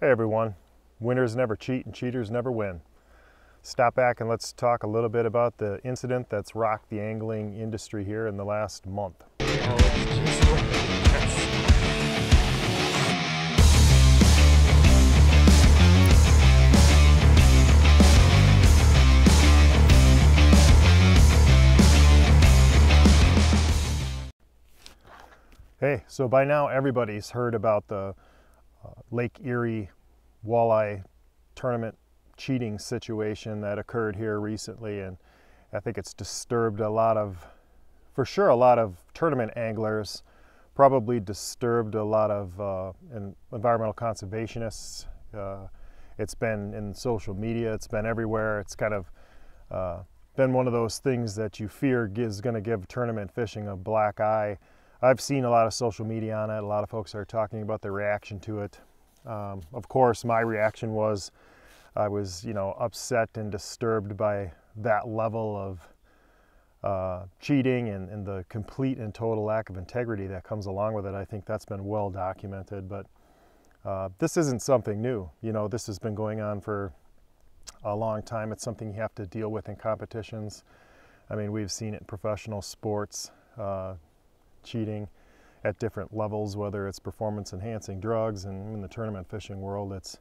Hey everyone, winners never cheat and cheaters never win. Stop back and let's talk a little bit about the incident that's rocked the angling industry here in the last month. Hey, so by now everybody's heard about the Lake Erie walleye tournament cheating situation that occurred here recently, and I think it's disturbed a lot of, for sure, a lot of tournament anglers. Probably disturbed a lot of uh, environmental conservationists. Uh, it's been in social media. It's been everywhere. It's kind of uh, been one of those things that you fear is going to give tournament fishing a black eye. I've seen a lot of social media on it. A lot of folks are talking about their reaction to it. Um, of course, my reaction was I was, you know, upset and disturbed by that level of uh, cheating and, and, the complete and total lack of integrity that comes along with it. I think that's been well documented, but uh, this isn't something new. You know, this has been going on for a long time. It's something you have to deal with in competitions. I mean, we've seen it in professional sports. Uh, cheating at different levels, whether it's performance enhancing drugs and in the tournament fishing world, it's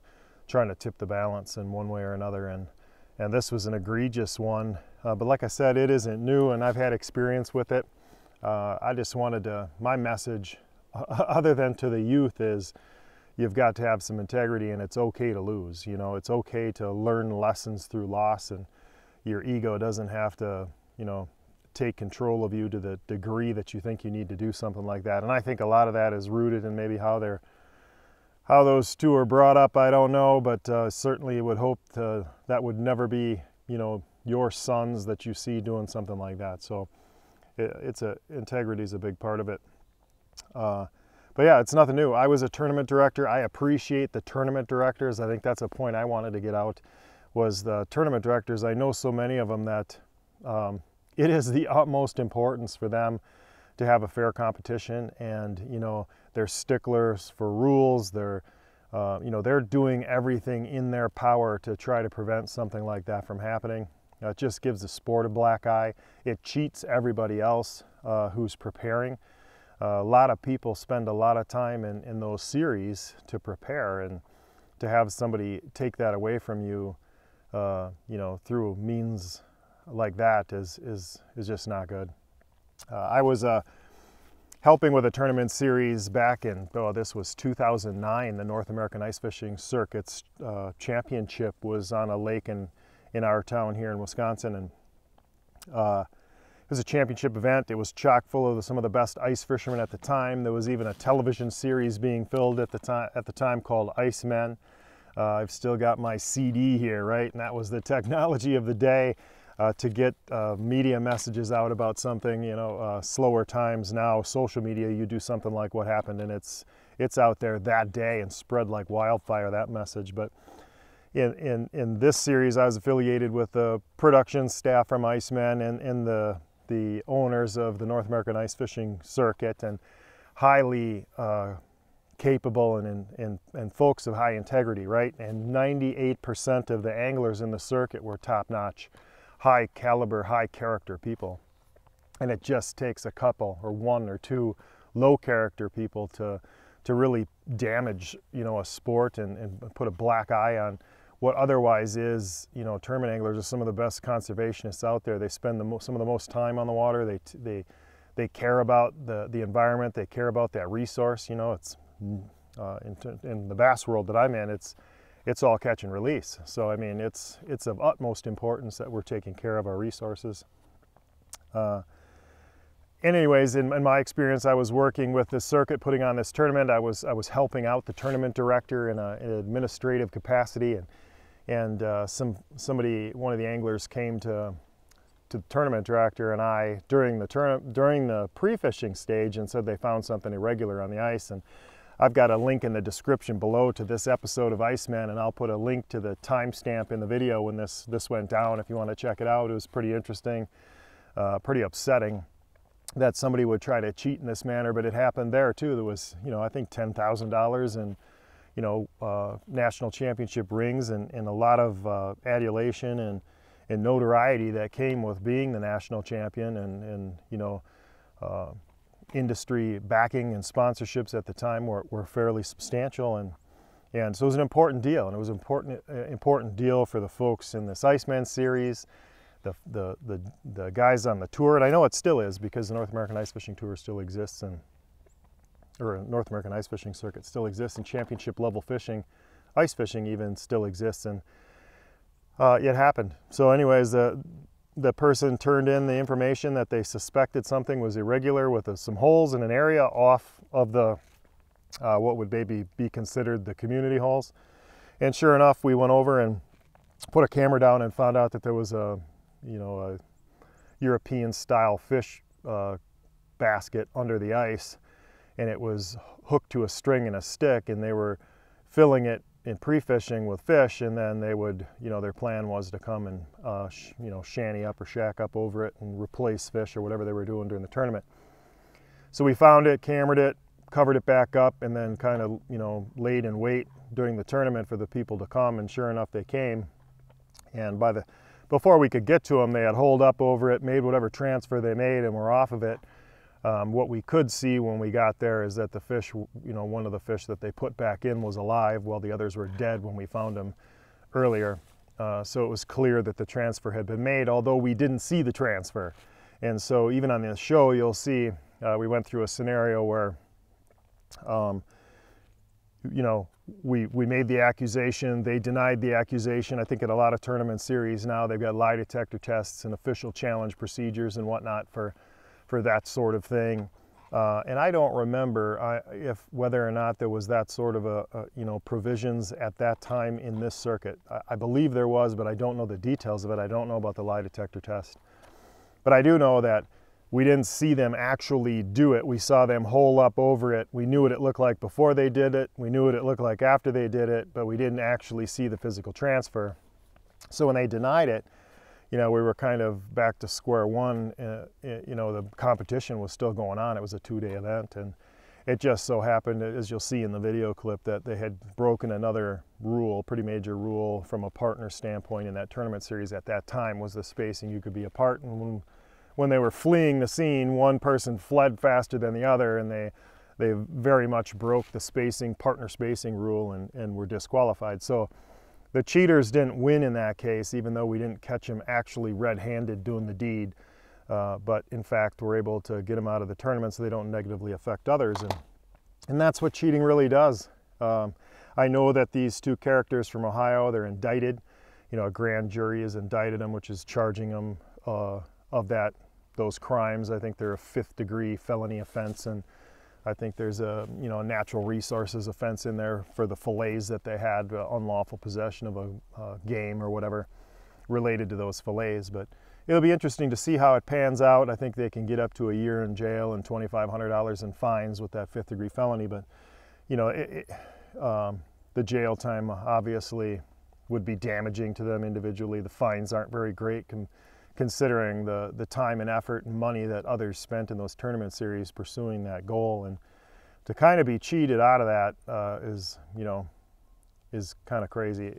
trying to tip the balance in one way or another. And, and this was an egregious one. Uh, but like I said, it isn't new and I've had experience with it. Uh, I just wanted to, my message, other than to the youth, is you've got to have some integrity and it's okay to lose. You know, it's okay to learn lessons through loss and your ego doesn't have to, you know, take control of you to the degree that you think you need to do something like that. And I think a lot of that is rooted in maybe how they're how those two are brought up. I don't know, but uh, certainly would hope to, that would never be you know your sons that you see doing something like that. So it, it's a integrity is a big part of it. Uh, but yeah, it's nothing new. I was a tournament director. I appreciate the tournament directors. I think that's a point I wanted to get out was the tournament directors. I know so many of them that um, it is the utmost importance for them to have a fair competition. And you know they're sticklers for rules. They're uh, you know they're doing everything in their power to try to prevent something like that from happening. It just gives the sport a black eye. It cheats everybody else uh, who's preparing. A lot of people spend a lot of time in, in those series to prepare. And to have somebody take that away from you uh, you know through means like that is, is, is just not good. Uh, I was uh, helping with a tournament series back in, oh, this was 2009, the North American Ice Fishing Circuits uh, Championship was on a lake in, in our town here in Wisconsin. And uh, it was a championship event. It was chock full of some of the best ice fishermen at the time. There was even a television series being filmed at the time, at the time called Icemen. Uh, I've still got my CD here, right? And that was the technology of the day uh, to get uh, media messages out about something, you know, uh, slower times now, social media, you do something like what happened and it's, it's out there that day and spread like wildfire, that message. But in, in, in this series, I was affiliated with the production staff from Icemen and, and the, the owners of the North American Ice Fishing Circuit and highly uh, capable and, and, and, and folks of high integrity, right? And 98% of the anglers in the circuit were top notch high caliber, high character people. And it just takes a couple or one or two low character people to, to really damage, you know, a sport and, and put a black eye on what otherwise is, you know, tournament anglers are some of the best conservationists out there. They spend the some of the most time on the water. They, they, they care about the, the environment. They care about that resource. You know, it's uh, in, in the bass world that I'm in, it's it's all catch and release. So I mean, it's it's of utmost importance that we're taking care of our resources. Uh, anyways, in, in, my experience, I was working with the circuit putting on this tournament. I was I was helping out the tournament director in, a, an administrative capacity, and and uh, some somebody one of the anglers came to to the tournament director and I during the during the pre-fishing stage and said they found something irregular on the ice and I've got a link in the description below to this episode of Icemen and I'll put a link to the timestamp in the video when this, this went down if you want to check it out. It was pretty interesting, uh, pretty upsetting that somebody would try to cheat in this manner, but it happened there too. There was, you know, I think $10,000 in, you know, uh, national championship rings and, and a lot of uh, adulation and, and notoriety that came with being the national champion and, and you know, uh, industry backing and sponsorships at the time were, were fairly substantial. And and so it was an important deal and it was an important uh, important deal for the folks in this Icemen series the, the, the, the guys on the tour. And I know it still is because the North American Ice Fishing Tour still exists and or North American Ice Fishing Circuit still exists and championship level fishing ice fishing even still exists. And uh, it happened. So anyways the the person turned in the information that they suspected something was irregular with a, some holes in an area off of the uh, what would maybe be considered the community holes. And sure enough, we went over and put a camera down and found out that there was a, you know, a European style fish uh, basket under the ice and it was hooked to a string and a stick and they were filling it in pre-fishing with fish and then they would you know their plan was to come and uh, you know shanty up or shack up over it and replace fish or whatever they were doing during the tournament. So we found it cameraed it covered it back up and then kind of you know laid in wait during the tournament for the people to come and sure enough they came. And by the before we could get to them they had holed up over it made whatever transfer they made and were off of it um, what we could see when we got there is that the fish, you know, one of the fish that they put back in was alive while the others were dead when we found them earlier. Uh, so it was clear that the transfer had been made, although we didn't see the transfer. And so even on the show, you'll see uh, we went through a scenario where, um, you know, we, we made the accusation, they denied the accusation. I think in a lot of tournament series now, they've got lie detector tests and official challenge procedures and whatnot for for that sort of thing. Uh, and I don't remember if whether or not there was that sort of a, a, you know provisions at that time in this circuit. I, I, believe there was, but I don't know the details of it. I don't know about the lie detector test. But I do know that we didn't see them actually do it. We saw them hole up over it. We knew what it looked like before they did it. We knew what it looked like after they did it, but we didn't actually see the physical transfer. So when they denied it, you know, we were kind of back to square one. Uh, you know, the competition was still going on. It was a two-day event, and it just so happened, as you'll see in the video clip, that they had broken another rule, pretty major rule from a partner standpoint in that tournament series at that time was the spacing you could be apart. And when, when they were fleeing the scene, one person fled faster than the other, and they they very much broke the spacing, partner spacing rule, and, and were disqualified. So the cheaters didn't win in that case, even though we didn't catch them actually red-handed doing the deed. Uh, but in fact, we're able to get them out of the tournament so they don't negatively affect others. And, and that's what cheating really does. Um, I know that these two characters from Ohio, they're indicted. You know, a grand jury has indicted them, which is charging them uh, of that those crimes. I think they're a fifth degree felony offense, and I think there's a you know a natural resources offense in there for the fillets that they had, uh, unlawful possession of a uh, game or whatever related to those fillets. But it'll be interesting to see how it pans out. I think they can get up to a year in jail and $2,500 in fines with that fifth degree felony. But you know, it, it, um, the jail time obviously would be damaging to them individually. The fines aren't very great considering the, the time and effort and money that others spent in those tournament series pursuing that goal. And to kind of be cheated out of that uh, is, you know, is kind of crazy.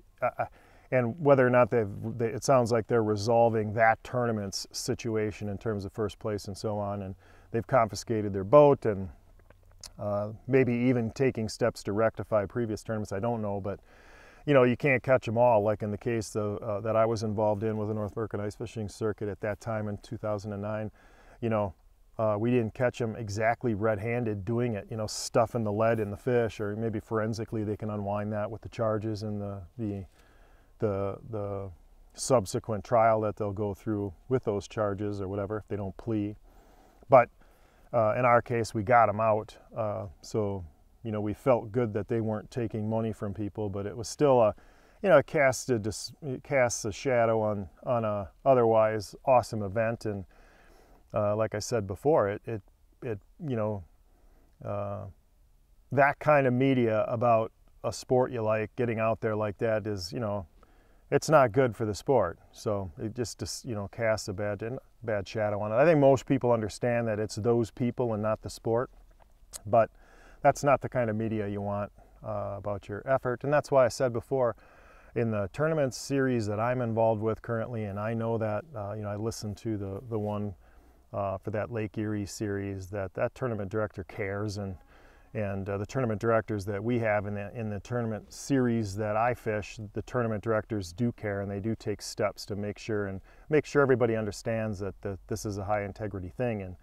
And whether or not they've, they, it sounds like they're resolving that tournament's situation in terms of first place and so on. And they've confiscated their boat and uh, maybe even taking steps to rectify previous tournaments. I don't know, but you know, you can't catch them all, like in the case of, uh, that I was involved in with the North American Ice Fishing Circuit at that time in 2009. You know, uh, we didn't catch them exactly red-handed doing it, you know, stuffing the lead in the fish, or maybe forensically they can unwind that with the charges and the, the, the, the subsequent trial that they'll go through with those charges or whatever if they don't plea. But uh, in our case, we got them out, uh, so you know, we felt good that they weren't taking money from people, but it was still a, you know, it cast a, it casts a shadow on, on a otherwise awesome event. And uh, like I said before, it, it, it you know, uh, that kind of media about a sport you like, getting out there like that is, you know, it's not good for the sport. So it just, just you know, casts a bad, bad shadow on it. I think most people understand that it's those people and not the sport. But that's not the kind of media you want uh, about your effort. And that's why I said before, in the tournament series that I'm involved with currently, and I know that, uh, you know, I listened to the, the one uh, for that Lake Erie series, that that tournament director cares and and uh, the tournament directors that we have in the, in the tournament series that I fish, the tournament directors do care and they do take steps to make sure and make sure everybody understands that, that this is a high integrity thing. And,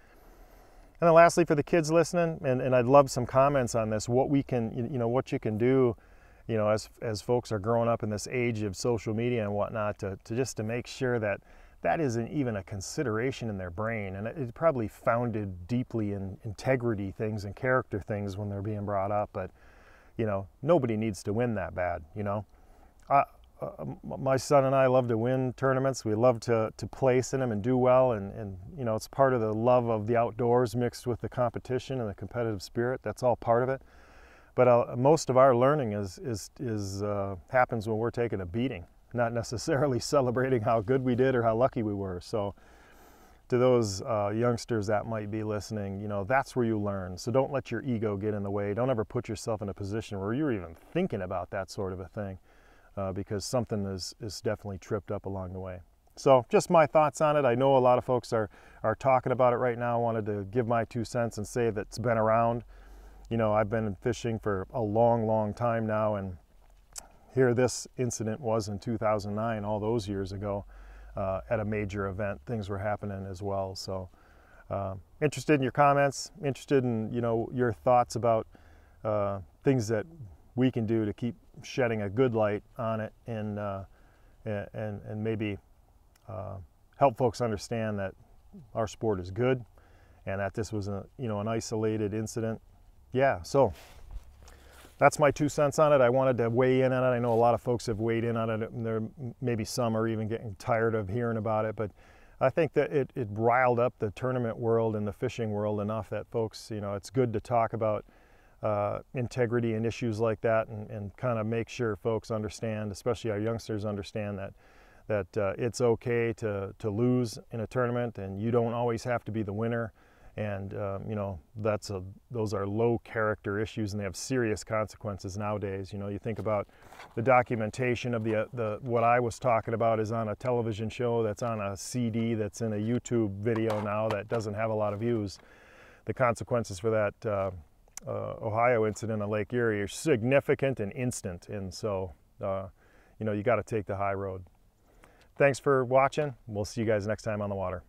and then lastly, for the kids listening, and, and I'd love some comments on this, what we can, you know, what you can do, you know, as, as folks are growing up in this age of social media and whatnot, to, to just to make sure that that isn't even a consideration in their brain. And it, probably founded deeply in integrity things and character things when they're being brought up. But, you know, nobody needs to win that bad, you know. Uh, my son and I love to win tournaments. We love to, to place in them and do well. And, and, you know, it's part of the love of the outdoors mixed with the competition and the competitive spirit. That's all part of it. But uh, most of our learning is, is, is uh, happens when we're taking a beating not necessarily celebrating how good we did or how lucky we were. So to those uh, youngsters that might be listening, you know, that's where you learn. So don't let your ego get in the way. Don't ever put yourself in a position where you're even thinking about that sort of a thing uh, because something is, is definitely tripped up along the way. So just my thoughts on it. I know a lot of folks are, are talking about it right now. I wanted to give my two cents and say that it's been around. You know, I've been fishing for a long, long time now and here this incident was in 2009, all those years ago, uh, at a major event. Things were happening as well. So uh, interested in your comments, interested in you know your thoughts about uh, things that we can do to keep shedding a good light on it and uh, and, and maybe uh, help folks understand that our sport is good and that this was a you know an isolated incident. Yeah, so that's my two cents on it. I wanted to weigh in on it. I know a lot of folks have weighed in on it, and there maybe some are even getting tired of hearing about it. But I think that it, it riled up the tournament world and the fishing world enough that folks, you know, it's good to talk about uh, integrity and issues like that, and, and kind of make sure folks understand, especially our youngsters, understand that that uh, it's okay to to lose in a tournament, and you don't always have to be the winner. And um, you know that's a those are low character issues and they have serious consequences nowadays. You know you think about the documentation of the uh, the what I was talking about is on a television show that's on a CD that's in a YouTube video now that doesn't have a lot of views. The consequences for that uh, uh, Ohio incident on Lake Erie are significant and instant. And so uh, you know you got to take the high road. Thanks for watching. We'll see you guys next time on the water